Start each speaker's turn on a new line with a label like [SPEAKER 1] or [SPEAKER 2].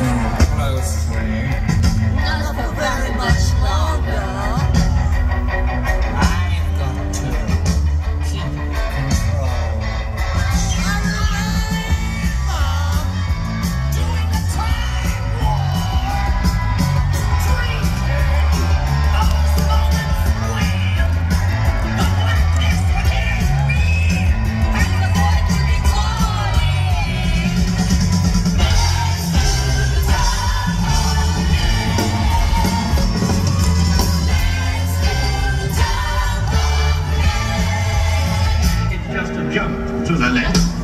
[SPEAKER 1] Jackson. jump to the left.